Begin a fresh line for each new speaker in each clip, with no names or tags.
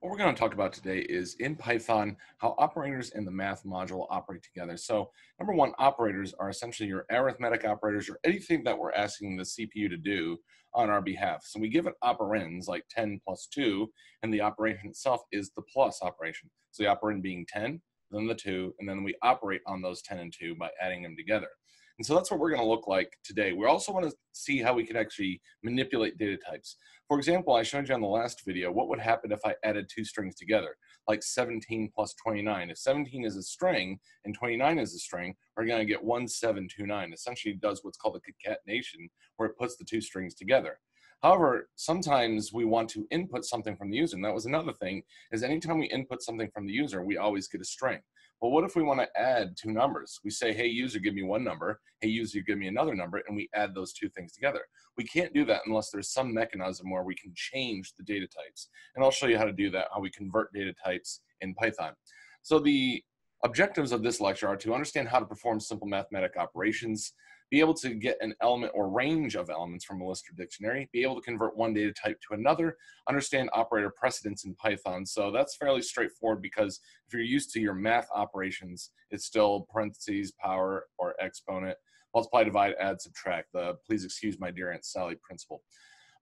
What we're going to talk about today is in Python, how operators in the math module operate together. So number one, operators are essentially your arithmetic operators or anything that we're asking the CPU to do on our behalf. So we give it operands like 10 plus 2, and the operation itself is the plus operation. So the operand being 10, then the 2, and then we operate on those 10 and 2 by adding them together. And so that's what we're going to look like today. We also want to see how we can actually manipulate data types. For example, I showed you on the last video what would happen if I added two strings together, like 17 plus 29. If 17 is a string and 29 is a string, we're going to get 1729. Essentially does what's called a concatenation, where it puts the two strings together. However, sometimes we want to input something from the user. And that was another thing, is anytime we input something from the user, we always get a string. Well, what if we want to add two numbers? We say, hey, user, give me one number. Hey, user, give me another number. And we add those two things together. We can't do that unless there's some mechanism where we can change the data types. And I'll show you how to do that, how we convert data types in Python. So the objectives of this lecture are to understand how to perform simple mathematic operations, be able to get an element or range of elements from a list or dictionary, be able to convert one data type to another, understand operator precedence in Python. So that's fairly straightforward because if you're used to your math operations, it's still parentheses, power, or exponent, multiply, divide, add, subtract, the please excuse my dear Aunt Sally principle.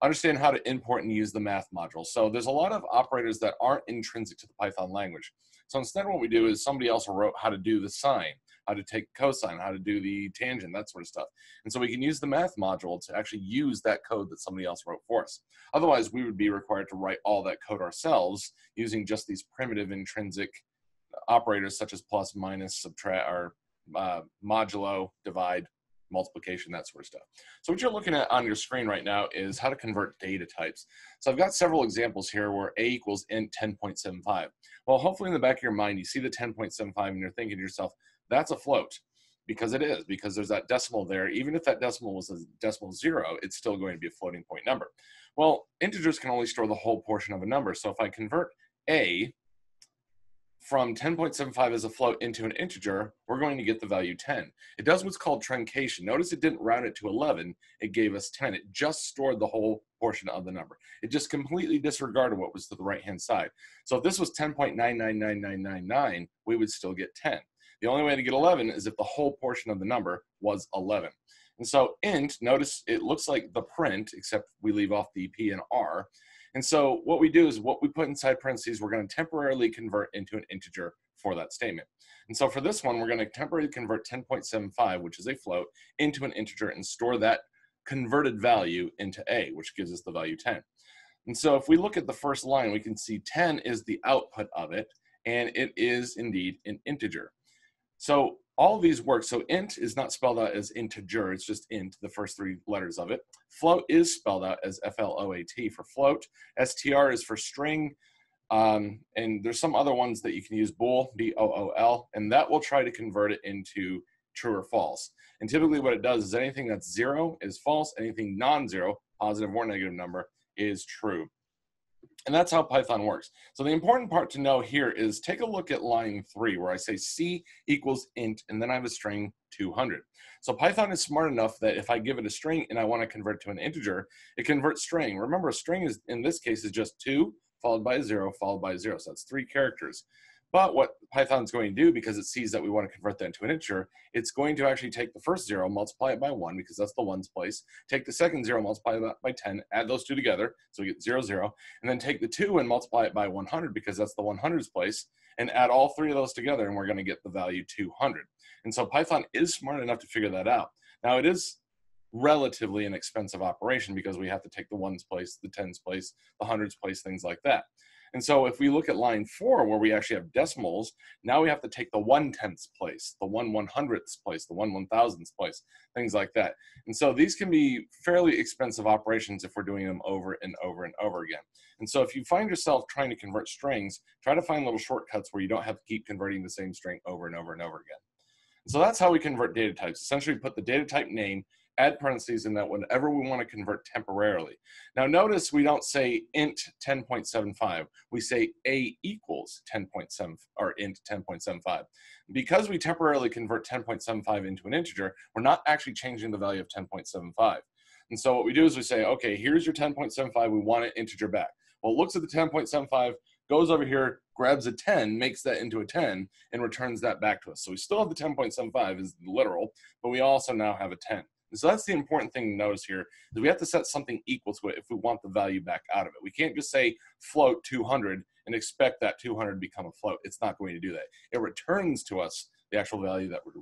Understand how to import and use the math module. So there's a lot of operators that aren't intrinsic to the Python language. So instead what we do is somebody else wrote how to do the sine how to take cosine, how to do the tangent, that sort of stuff. And so we can use the math module to actually use that code that somebody else wrote for us. Otherwise, we would be required to write all that code ourselves using just these primitive intrinsic operators such as plus, minus, subtract, or uh, modulo, divide, multiplication, that sort of stuff. So what you're looking at on your screen right now is how to convert data types. So I've got several examples here where a equals int 10.75. Well, hopefully in the back of your mind, you see the 10.75 and you're thinking to yourself, that's a float because it is, because there's that decimal there. Even if that decimal was a decimal zero, it's still going to be a floating point number. Well, integers can only store the whole portion of a number. So if I convert a from 10.75 as a float into an integer, we're going to get the value 10. It does what's called truncation. Notice it didn't round it to 11, it gave us 10. It just stored the whole portion of the number. It just completely disregarded what was to the right-hand side. So if this was 10.999999, we would still get 10. The only way to get 11 is if the whole portion of the number was 11. And so int, notice it looks like the print, except we leave off the p and r. And so what we do is what we put inside parentheses, we're going to temporarily convert into an integer for that statement. And so for this one, we're going to temporarily convert 10.75, which is a float, into an integer and store that converted value into a, which gives us the value 10. And so if we look at the first line, we can see 10 is the output of it, and it is indeed an integer. So all these work. So int is not spelled out as integer, it's just int, the first three letters of it. Float is spelled out as F-L-O-A-T for float. str is for string. Um, and there's some other ones that you can use bool, B-O-O-L, and that will try to convert it into true or false. And typically what it does is anything that's zero is false, anything non-zero, positive or negative number, is true. And that's how Python works. So the important part to know here is take a look at line three where I say C equals int and then I have a string 200. So Python is smart enough that if I give it a string and I want to convert to an integer, it converts string. Remember a string is in this case is just two followed by a zero followed by a zero. So that's three characters. But what Python's going to do, because it sees that we want to convert that into an integer, it's going to actually take the first zero, multiply it by one, because that's the ones place, take the second zero, multiply that by 10, add those two together, so we get zero, zero, and then take the two and multiply it by 100, because that's the 100s place, and add all three of those together, and we're going to get the value 200. And so Python is smart enough to figure that out. Now it is relatively an expensive operation because we have to take the ones place, the tens place, the hundreds place, things like that. And so if we look at line four, where we actually have decimals, now we have to take the one tenths place, the one one hundredths place, the one one thousandths place, things like that. And so these can be fairly expensive operations if we're doing them over and over and over again. And so if you find yourself trying to convert strings, try to find little shortcuts where you don't have to keep converting the same string over and over and over again. So that's how we convert data types. Essentially, we put the data type name add parentheses in that whenever we want to convert temporarily. Now notice we don't say int 10.75, we say a equals 10.7 or int 10.75. Because we temporarily convert 10.75 into an integer, we're not actually changing the value of 10.75. And so what we do is we say, okay, here's your 10.75, we want an integer back. Well, it looks at the 10.75, goes over here, grabs a 10, makes that into a 10, and returns that back to us. So we still have the 10.75 is literal, but we also now have a 10. And so that's the important thing to notice here is we have to set something equal to it if we want the value back out of it. We can't just say float 200 and expect that 200 to become a float. It's not going to do that. It returns to us the actual value that we,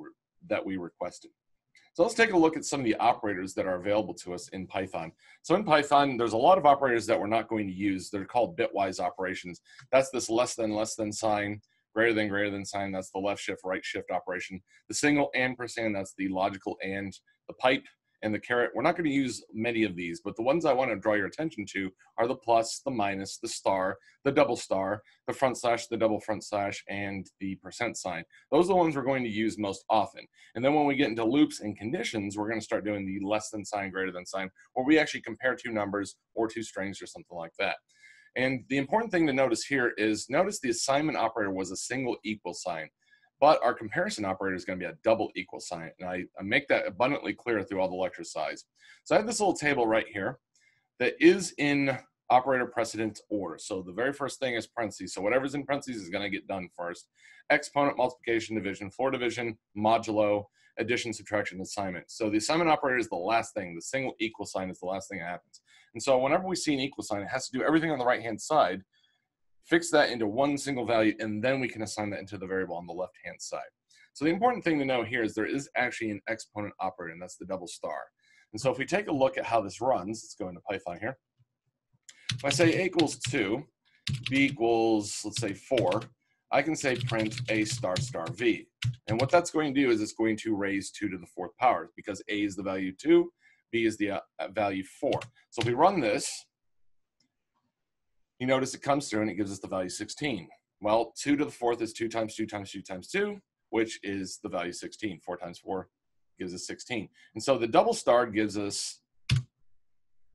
that we requested. So let's take a look at some of the operators that are available to us in Python. So in Python, there's a lot of operators that we're not going to use. They're called bitwise operations. That's this less than less than sign, greater than greater than sign. That's the left shift, right shift operation. The single ampersand, that's the logical and. The pipe, and the caret. We're not going to use many of these, but the ones I want to draw your attention to are the plus, the minus, the star, the double star, the front slash, the double front slash, and the percent sign. Those are the ones we're going to use most often. And then when we get into loops and conditions, we're going to start doing the less than sign, greater than sign, where we actually compare two numbers or two strings or something like that. And the important thing to notice here is notice the assignment operator was a single equal sign but our comparison operator is going to be a double equal sign. And I, I, make that abundantly clear through all the lecture slides. So I have this little table right here that is in operator precedence order. So the very first thing is parentheses. So whatever's in parentheses is going to get done first. Exponent, multiplication, division, floor division, modulo, addition, subtraction, assignment. So the assignment operator is the last thing. The single equal sign is the last thing that happens. And so whenever we see an equal sign, it has to do everything on the right-hand side fix that into one single value, and then we can assign that into the variable on the left-hand side. So the important thing to know here is there is actually an exponent operator, and that's the double star. And so if we take a look at how this runs, let's go into Python here. If I say a equals 2, b equals, let's say 4, I can say print a star star v. And what that's going to do is it's going to raise 2 to the fourth power because a is the value 2, b is the uh, value 4. So if we run this, you notice it comes through and it gives us the value 16. Well, 2 to the fourth is 2 times 2 times 2 times 2, which is the value 16. 4 times 4 gives us 16. And so the double star gives us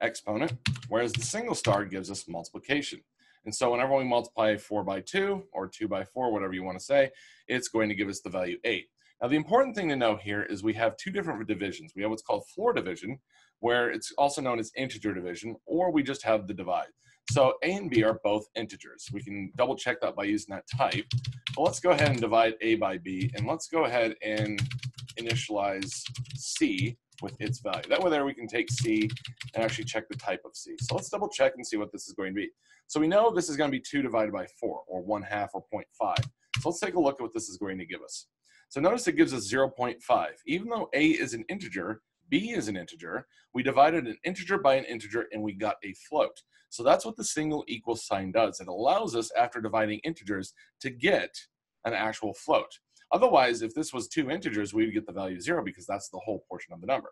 exponent, whereas the single star gives us multiplication. And so whenever we multiply 4 by 2 or 2 by 4, whatever you want to say, it's going to give us the value 8. Now the important thing to know here is we have two different divisions. We have what's called floor division, where it's also known as integer division, or we just have the divide. So a and b are both integers. We can double check that by using that type. But let's go ahead and divide a by b, and let's go ahead and initialize c with its value. That way there we can take c and actually check the type of c. So let's double check and see what this is going to be. So we know this is going to be 2 divided by 4, or 1 half, or 0.5. So let's take a look at what this is going to give us. So notice it gives us 0.5. Even though a is an integer, b is an integer, we divided an integer by an integer and we got a float. So that's what the single equal sign does. It allows us, after dividing integers, to get an actual float. Otherwise, if this was two integers, we would get the value zero because that's the whole portion of the number.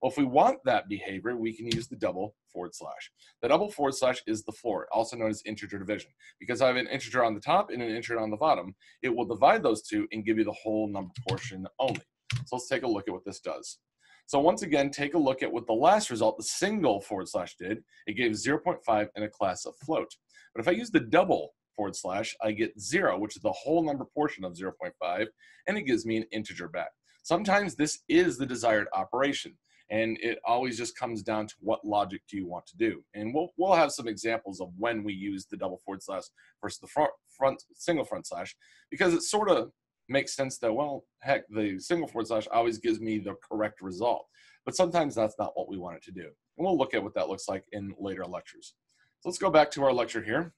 Well, if we want that behavior, we can use the double forward slash. The double forward slash is the floor, also known as integer division. Because I have an integer on the top and an integer on the bottom, it will divide those two and give you the whole number portion only. So let's take a look at what this does. So once again, take a look at what the last result, the single forward slash did. It gave 0.5 in a class of float. But if I use the double forward slash, I get zero, which is the whole number portion of 0.5, and it gives me an integer back. Sometimes this is the desired operation, and it always just comes down to what logic do you want to do. And we'll, we'll have some examples of when we use the double forward slash versus the front, front single front slash, because it's sort of makes sense that, well, heck, the single forward slash always gives me the correct result. But sometimes that's not what we want it to do. And we'll look at what that looks like in later lectures. So let's go back to our lecture here.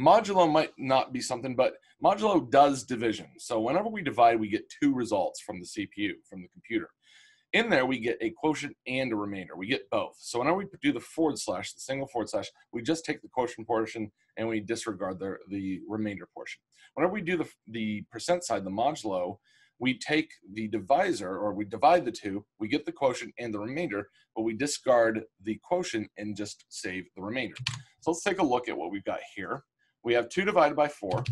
Modulo might not be something, but modulo does division. So whenever we divide, we get two results from the CPU, from the computer. In there, we get a quotient and a remainder. We get both. So whenever we do the forward slash, the single forward slash, we just take the quotient portion and we disregard the, the remainder portion. Whenever we do the, the percent side, the modulo, we take the divisor or we divide the two, we get the quotient and the remainder, but we discard the quotient and just save the remainder. So let's take a look at what we've got here. We have 2 divided by 4.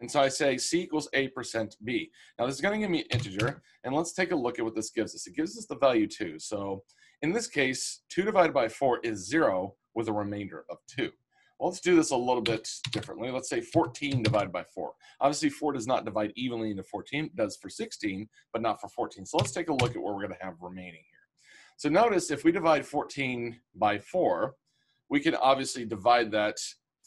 And so I say C equals A percent B. Now this is going to give me an integer, and let's take a look at what this gives us. It gives us the value 2. So in this case, 2 divided by 4 is 0 with a remainder of 2. Well, let's do this a little bit differently. Let's say 14 divided by 4. Obviously, 4 does not divide evenly into 14. It does for 16, but not for 14. So let's take a look at what we're going to have remaining here. So notice if we divide 14 by 4, we can obviously divide that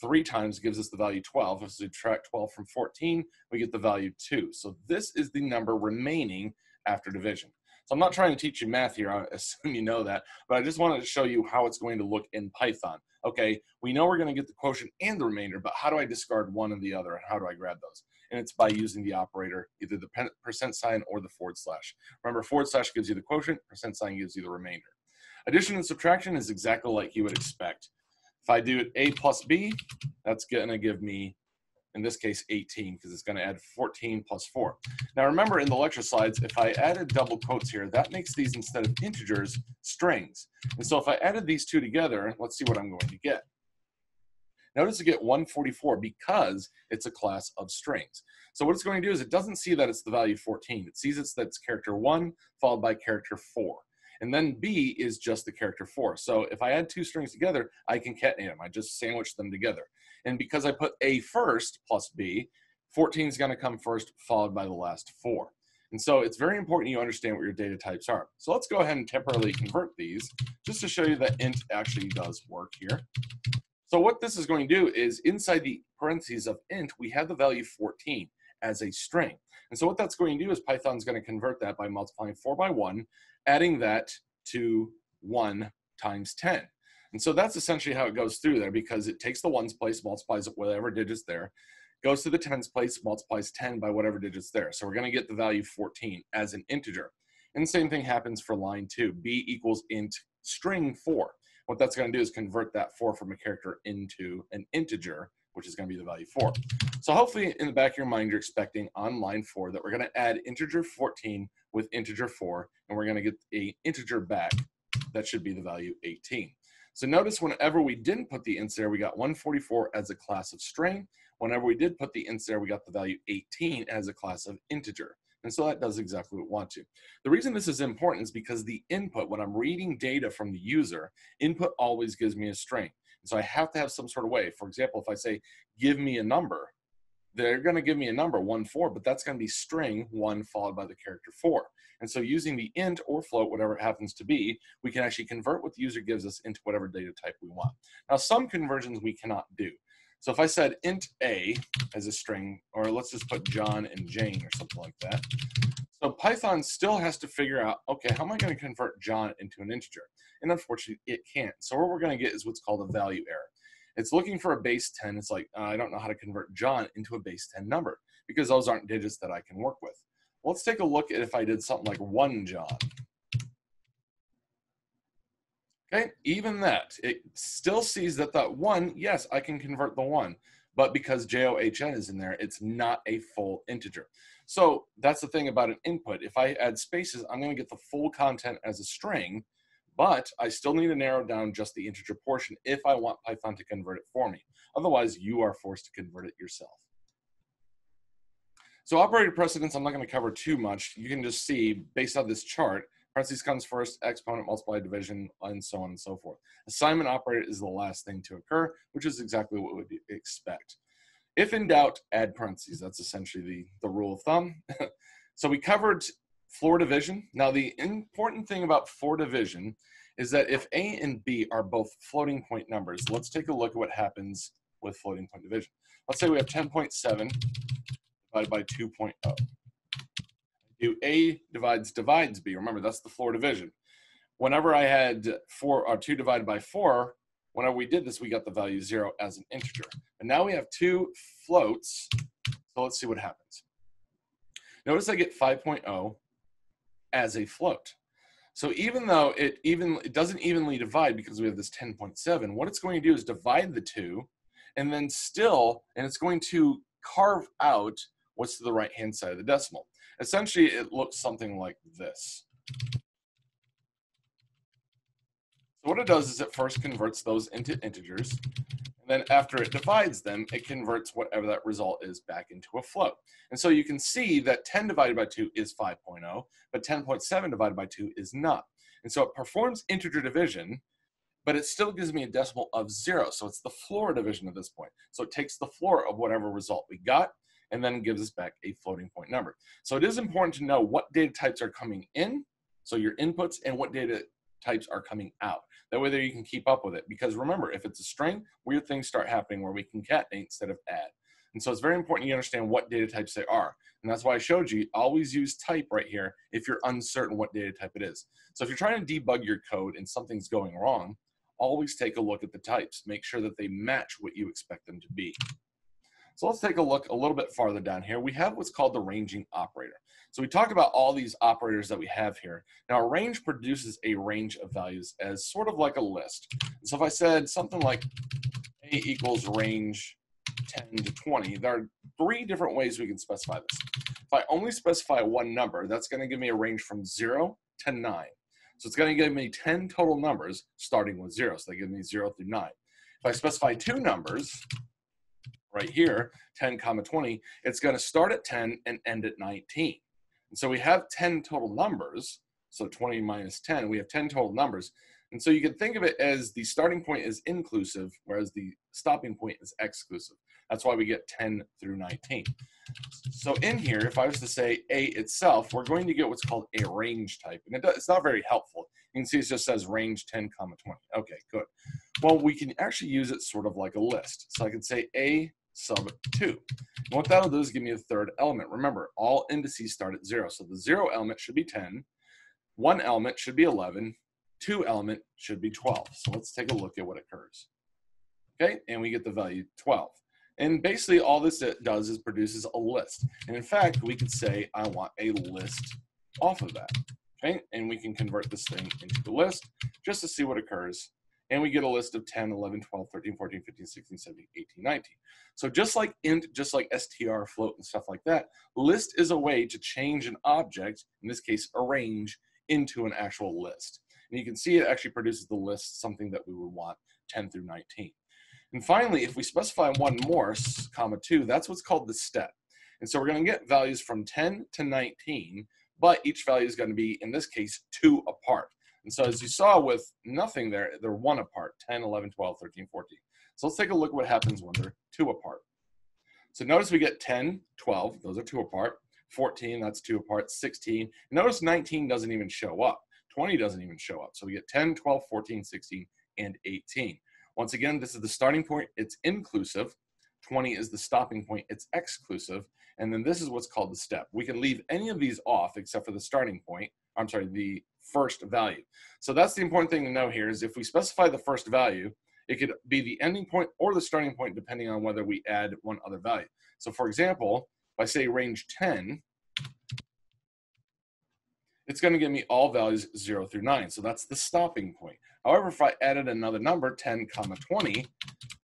three times gives us the value 12. If we subtract 12 from 14, we get the value 2. So this is the number remaining after division. So I'm not trying to teach you math here, I assume you know that, but I just wanted to show you how it's going to look in Python. Okay, we know we're going to get the quotient and the remainder, but how do I discard one and the other, and how do I grab those? And it's by using the operator, either the percent sign or the forward slash. Remember, forward slash gives you the quotient, percent sign gives you the remainder. Addition and subtraction is exactly like you would expect. If I do it a plus b, that's going to give me in this case 18 because it's going to add 14 plus 4. Now remember in the lecture slides, if I added double quotes here, that makes these instead of integers, strings. And so if I added these two together, let's see what I'm going to get. Notice I get 144 because it's a class of strings. So what it's going to do is it doesn't see that it's the value 14. It sees it's that it's character 1 followed by character 4. And then B is just the character 4. So if I add two strings together, I concatenate them. I just sandwich them together. And because I put A first plus B, 14 is going to come first, followed by the last four. And so it's very important you understand what your data types are. So let's go ahead and temporarily convert these just to show you that int actually does work here. So what this is going to do is inside the parentheses of int, we have the value 14 as a string. And so what that's going to do is Python's going to convert that by multiplying 4 by 1, adding that to 1 times 10. And so that's essentially how it goes through there because it takes the ones place, multiplies it whatever digits there, goes to the tens place, multiplies 10 by whatever digits there. So we're going to get the value 14 as an integer. And the same thing happens for line two, b equals int string four. What that's going to do is convert that four from a character into an integer, which is going to be the value four. So hopefully in the back of your mind, you're expecting on line four that we're going to add integer 14 with integer four, and we're going to get a integer back that should be the value 18. So notice whenever we didn't put the ints there, we got 144 as a class of string. Whenever we did put the ints there, we got the value 18 as a class of integer. And so that does exactly what we want to. The reason this is important is because the input, when I'm reading data from the user, input always gives me a string. And so I have to have some sort of way. For example, if I say, give me a number, they're going to give me a number, 1, 4, but that's going to be string 1 followed by the character 4. And so using the int or float, whatever it happens to be, we can actually convert what the user gives us into whatever data type we want. Now, some conversions we cannot do. So if I said int a as a string, or let's just put John and Jane or something like that. So Python still has to figure out, okay, how am I going to convert John into an integer? And unfortunately, it can't. So what we're going to get is what's called a value error. It's looking for a base 10. It's like, uh, I don't know how to convert John into a base 10 number because those aren't digits that I can work with. Let's take a look at if I did something like one John. Okay, even that, it still sees that that one, yes, I can convert the one, but because JOHN is in there, it's not a full integer. So that's the thing about an input. If I add spaces, I'm gonna get the full content as a string, but I still need to narrow down just the integer portion if I want Python to convert it for me. Otherwise, you are forced to convert it yourself. So operator precedence, I'm not going to cover too much. You can just see, based on this chart, parentheses comes first, exponent, multiply, division, and so on and so forth. Assignment operator is the last thing to occur, which is exactly what we would expect. If in doubt, add parentheses. That's essentially the, the rule of thumb. so we covered floor division. Now, the important thing about floor division is that if A and B are both floating point numbers, let's take a look at what happens with floating point division. Let's say we have 10.7 divided by 2.0. Do A divides divides B. Remember, that's the floor division. Whenever I had 4 or 2 divided by 4, whenever we did this, we got the value 0 as an integer. And now we have two floats, so let's see what happens. Notice I get 5.0 as a float. So even though it even it doesn't evenly divide because we have this 10.7, what it's going to do is divide the two and then still, and it's going to carve out what's to the right hand side of the decimal. Essentially, it looks something like this. So what it does is it first converts those into integers, and then after it divides them, it converts whatever that result is back into a float. And so you can see that 10 divided by 2 is 5.0, but 10.7 divided by 2 is not. And so it performs integer division, but it still gives me a decimal of 0. So it's the floor division at this point. So it takes the floor of whatever result we got, and then gives us back a floating point number. So it is important to know what data types are coming in, so your inputs, and what data types are coming out. That way there you can keep up with it. Because remember, if it's a string, weird things start happening where we concatenate instead of add. And so it's very important you understand what data types they are. And that's why I showed you, always use type right here if you're uncertain what data type it is. So if you're trying to debug your code and something's going wrong, always take a look at the types. Make sure that they match what you expect them to be. So let's take a look a little bit farther down here. We have what's called the ranging operator. So we talked about all these operators that we have here. Now a range produces a range of values as sort of like a list. So if I said something like a equals range 10 to 20, there are three different ways we can specify this. If I only specify one number, that's gonna give me a range from zero to nine. So it's gonna give me 10 total numbers starting with zero. So they give me zero through nine. If I specify two numbers, right here, 10 comma 20, it's gonna start at 10 and end at 19. And so we have 10 total numbers. So 20 minus 10, we have 10 total numbers. And so you can think of it as the starting point is inclusive, whereas the stopping point is exclusive. That's why we get 10 through 19. So in here, if I was to say A itself, we're going to get what's called a range type. And it does, it's not very helpful. You can see it just says range 10 comma 20. Okay, good. Well, we can actually use it sort of like a list. So I could say A sub 2. And what that'll do is give me a third element. Remember, all indices start at 0. So the 0 element should be 10, 1 element should be 11, 2 element should be 12. So let's take a look at what occurs. Okay, and we get the value 12. And basically all this does is produces a list. And in fact, we could say I want a list off of that. Okay, and we can convert this thing into the list just to see what occurs and we get a list of 10, 11, 12, 13, 14, 15, 16, 17, 18, 19. So just like int, just like str, float, and stuff like that, list is a way to change an object, in this case, arrange into an actual list. And you can see it actually produces the list, something that we would want 10 through 19. And finally, if we specify one more, comma two, that's what's called the step. And so we're gonna get values from 10 to 19, but each value is gonna be, in this case, two apart. And so as you saw with nothing there, they're one apart, 10, 11, 12, 13, 14. So let's take a look at what happens when they're two apart. So notice we get 10, 12, those are two apart. 14, that's two apart. 16, notice 19 doesn't even show up. 20 doesn't even show up. So we get 10, 12, 14, 16, and 18. Once again, this is the starting point. It's inclusive. 20 is the stopping point. It's exclusive. And then this is what's called the step. We can leave any of these off except for the starting point. I'm sorry, the first value. So that's the important thing to know here is if we specify the first value, it could be the ending point or the starting point depending on whether we add one other value. So for example, if I say range 10, it's going to give me all values 0 through 9. So that's the stopping point. However, if I added another number, 10 comma 20,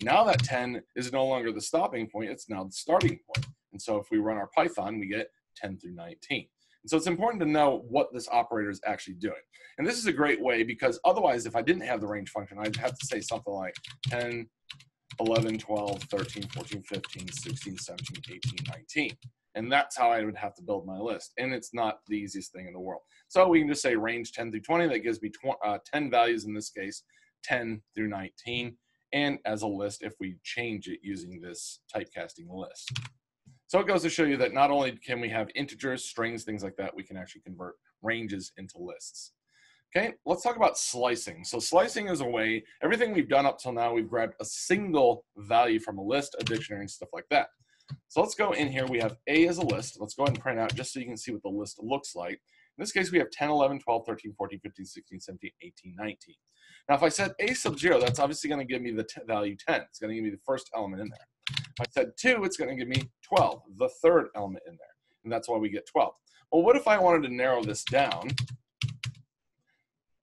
now that 10 is no longer the stopping point, it's now the starting point. And so if we run our Python, we get 10 through 19. And so it's important to know what this operator is actually doing. And this is a great way because otherwise, if I didn't have the range function, I'd have to say something like 10, 11, 12, 13, 14, 15, 16, 17, 18, 19. And that's how I would have to build my list. And it's not the easiest thing in the world. So we can just say range 10 through 20. That gives me uh, 10 values in this case, 10 through 19. And as a list, if we change it using this typecasting list. So it goes to show you that not only can we have integers, strings, things like that, we can actually convert ranges into lists. Okay, let's talk about slicing. So slicing is a way, everything we've done up till now, we've grabbed a single value from a list, a dictionary, and stuff like that. So let's go in here. We have A as a list. Let's go ahead and print out just so you can see what the list looks like. In this case, we have 10, 11, 12, 13, 14, 15, 16, 17, 18, 19. Now, if I said A sub 0, that's obviously going to give me the value 10. It's going to give me the first element in there. I said 2, it's going to give me 12, the third element in there. And that's why we get 12. Well, what if I wanted to narrow this down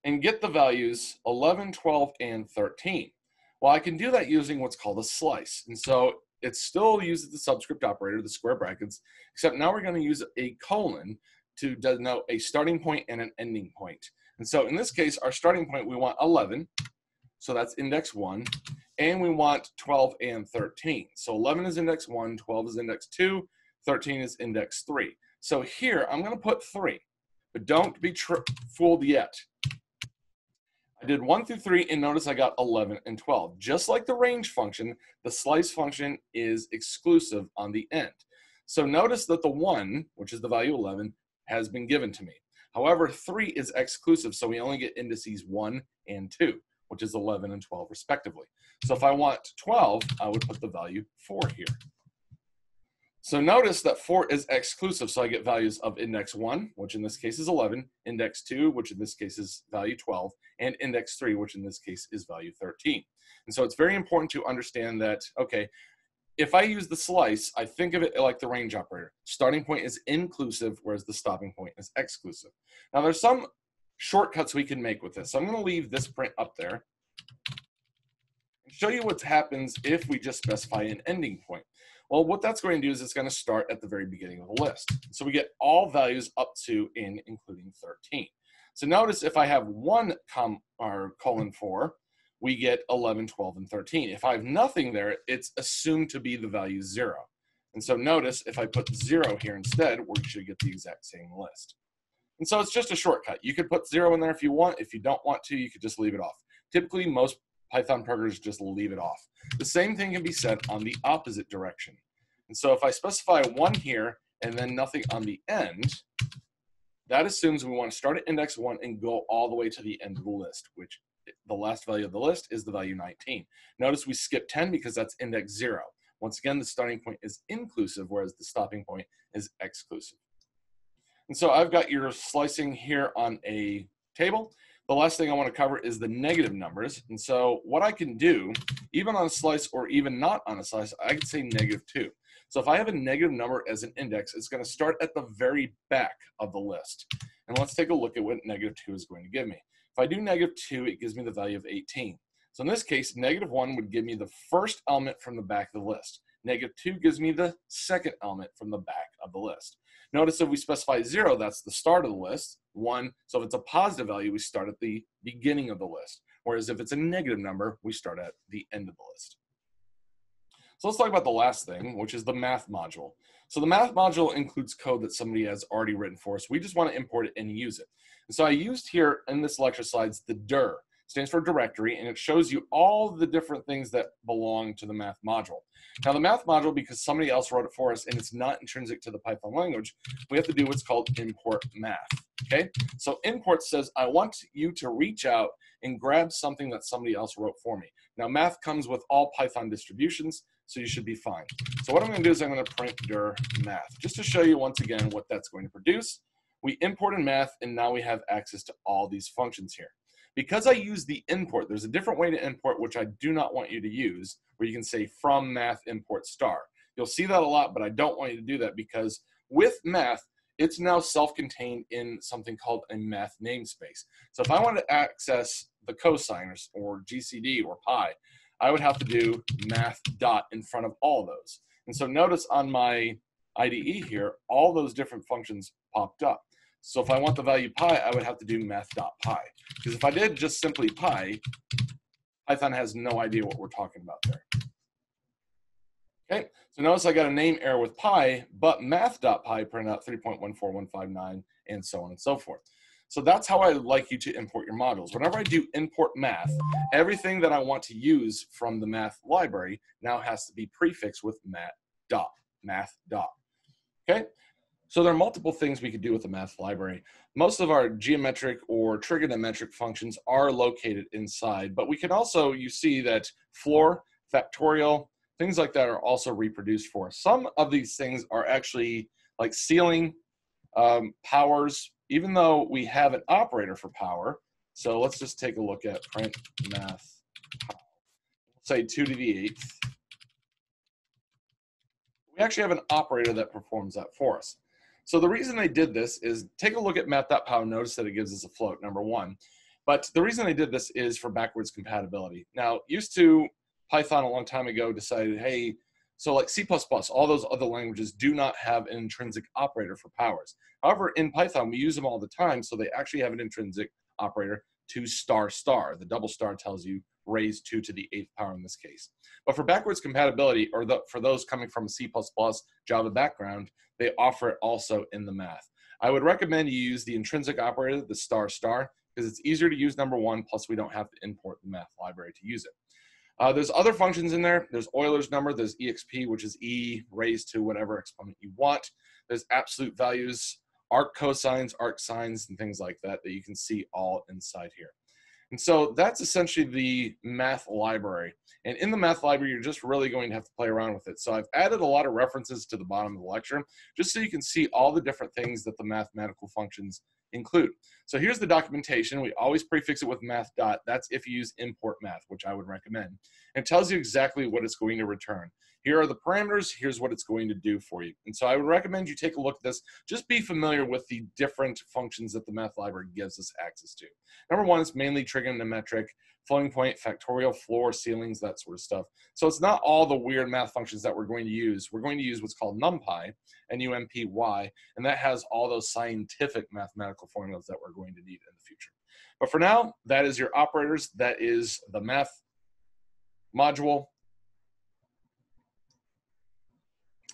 and get the values 11, 12, and 13? Well, I can do that using what's called a slice. And so it still uses the subscript operator, the square brackets, except now we're going to use a colon to denote a starting point and an ending point. And so in this case, our starting point, we want 11. So that's index 1 and we want 12 and 13. So 11 is index 1, 12 is index 2, 13 is index 3. So here I'm going to put 3, but don't be fooled yet. I did 1 through 3 and notice I got 11 and 12. Just like the range function, the slice function is exclusive on the end. So notice that the 1, which is the value 11, has been given to me. However, 3 is exclusive, so we only get indices 1 and 2, which is 11 and 12 respectively. So if I want 12, I would put the value 4 here. So notice that 4 is exclusive, so I get values of index 1, which in this case is 11, index 2, which in this case is value 12, and index 3, which in this case is value 13. And so it's very important to understand that, okay, if I use the slice, I think of it like the range operator. Starting point is inclusive, whereas the stopping point is exclusive. Now there's some shortcuts we can make with this. So I'm gonna leave this print up there and show you what happens if we just specify an ending point. Well, what that's going to do is it's going to start at the very beginning of the list. So we get all values up to in including 13. So notice if I have one com or colon four, we get 11, 12, and 13. If I have nothing there, it's assumed to be the value zero. And so notice if I put zero here instead, we should get the exact same list. And so it's just a shortcut. You could put zero in there if you want. If you don't want to, you could just leave it off. Typically, most Python programmers just leave it off. The same thing can be said on the opposite direction. And so if I specify one here and then nothing on the end, that assumes we want to start at index one and go all the way to the end of the list, which the last value of the list is the value 19. Notice we skip 10 because that's index zero. Once again, the starting point is inclusive, whereas the stopping point is exclusive. And so I've got your slicing here on a table. The last thing I want to cover is the negative numbers. And so what I can do, even on a slice or even not on a slice, I can say negative two. So if I have a negative number as an index, it's going to start at the very back of the list. And let's take a look at what negative two is going to give me. If I do negative two, it gives me the value of 18. So in this case, negative one would give me the first element from the back of the list. Negative two gives me the second element from the back of the list. Notice if we specify zero, that's the start of the list. One, so if it's a positive value, we start at the beginning of the list. Whereas if it's a negative number, we start at the end of the list. So let's talk about the last thing, which is the math module. So the math module includes code that somebody has already written for us. We just want to import it and use it. And so I used here in this lecture slides the dir stands for directory, and it shows you all the different things that belong to the math module. Now the math module, because somebody else wrote it for us and it's not intrinsic to the Python language, we have to do what's called import math, okay? So import says, I want you to reach out and grab something that somebody else wrote for me. Now math comes with all Python distributions, so you should be fine. So what I'm gonna do is I'm gonna print dir math, just to show you once again what that's going to produce. We imported math, and now we have access to all these functions here. Because I use the import, there's a different way to import which I do not want you to use, where you can say from math import star. You'll see that a lot, but I don't want you to do that because with math, it's now self-contained in something called a math namespace. So if I want to access the cosines or GCD or pi, I would have to do math dot in front of all those. And so notice on my IDE here, all those different functions popped up. So if I want the value pi, I would have to do math.pi. Because if I did just simply pi, Python has no idea what we're talking about there. Okay, so notice I got a name error with pi, but math.pi printed out 3.14159 and so on and so forth. So that's how I like you to import your modules. Whenever I do import math, everything that I want to use from the math library now has to be prefixed with math dot, math dot. Okay, so there are multiple things we could do with the math library. Most of our geometric or trigonometric functions are located inside, but we can also, you see that floor, factorial, things like that are also reproduced for us. Some of these things are actually like ceiling, um, powers, even though we have an operator for power. So let's just take a look at print math, say two to the eighth. We actually have an operator that performs that for us. So the reason they did this is take a look at math.pow. Notice that it gives us a float, number one. But the reason they did this is for backwards compatibility. Now, used to Python a long time ago decided, hey, so like C++, all those other languages do not have an intrinsic operator for powers. However, in Python, we use them all the time, so they actually have an intrinsic operator to star star. The double star tells you raise 2 to the eighth power in this case. But for backwards compatibility, or the, for those coming from a C++, Java background, they offer it also in the math. I would recommend you use the intrinsic operator, the star star, because it's easier to use number one, plus we don't have to import the math library to use it. Uh, there's other functions in there. There's Euler's number, there's exp, which is e raised to whatever exponent you want. There's absolute values, arc cosines, arc sines, and things like that that you can see all inside here. And so that's essentially the math library. And in the math library, you're just really going to have to play around with it. So I've added a lot of references to the bottom of the lecture, just so you can see all the different things that the mathematical functions include. So here's the documentation. We always prefix it with math dot. That's if you use import math, which I would recommend. And tells you exactly what it's going to return. Here are the parameters. Here's what it's going to do for you. And so I would recommend you take a look at this. Just be familiar with the different functions that the math library gives us access to. Number one it's mainly trigonometric, floating point, factorial, floor, ceilings, that sort of stuff. So it's not all the weird math functions that we're going to use. We're going to use what's called NumPy, N-U-M-P-Y, and that has all those scientific mathematical formulas that we're going to need in the future. But for now, that is your operators. That is the math module.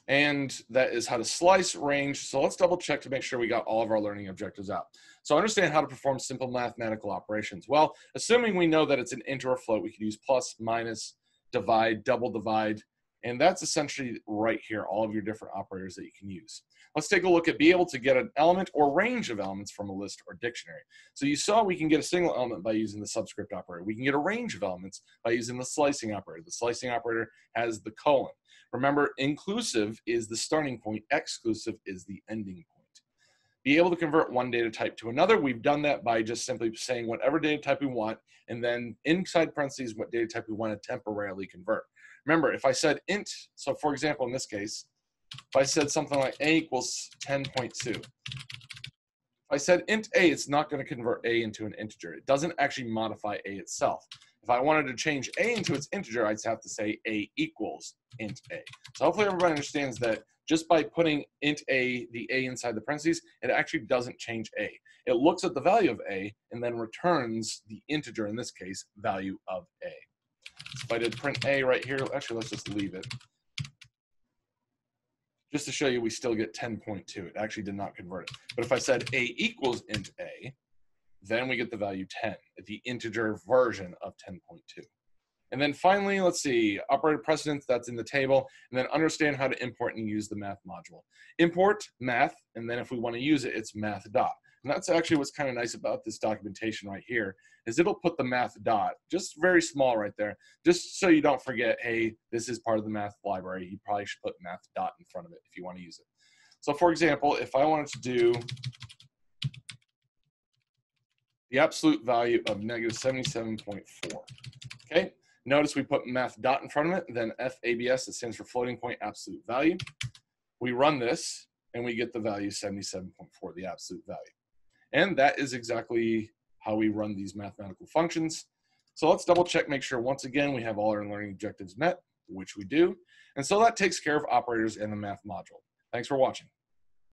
And that is how to slice range. So let's double check to make sure we got all of our learning objectives out. So understand how to perform simple mathematical operations. Well, assuming we know that it's an int or a float, we can use plus, minus, divide, double divide, and that's essentially right here, all of your different operators that you can use. Let's take a look at be able to get an element or range of elements from a list or dictionary. So you saw we can get a single element by using the subscript operator. We can get a range of elements by using the slicing operator. The slicing operator has the colon. Remember, inclusive is the starting point, exclusive is the ending point. Be able to convert one data type to another. We've done that by just simply saying whatever data type we want, and then inside parentheses, what data type we want to temporarily convert. Remember, if I said int, so for example, in this case, if I said something like a equals 10.2, if I said int a, it's not going to convert a into an integer. It doesn't actually modify a itself. If I wanted to change a into its integer, I'd have to say a equals int a. So hopefully everybody understands that just by putting int a, the a inside the parentheses, it actually doesn't change a. It looks at the value of a and then returns the integer, in this case, value of a. So if I did print a right here, actually let's just leave it. Just to show you we still get 10.2. It actually did not convert it. But if I said a equals int a, then we get the value 10, the integer version of 10.2. And then finally, let's see, operator precedence, that's in the table, and then understand how to import and use the math module. Import math, and then if we want to use it, it's math dot. And that's actually what's kind of nice about this documentation right here, is it'll put the math dot, just very small right there, just so you don't forget, hey, this is part of the math library. You probably should put math dot in front of it if you want to use it. So for example, if I wanted to do the absolute value of negative 77.4, okay? Notice we put math dot in front of it, then FABS, it stands for floating point absolute value. We run this, and we get the value 77.4, the absolute value. And that is exactly how we run these mathematical functions. So let's double check, make sure once again we have all our learning objectives met, which we do. And so that takes care of operators in the math module. Thanks for watching.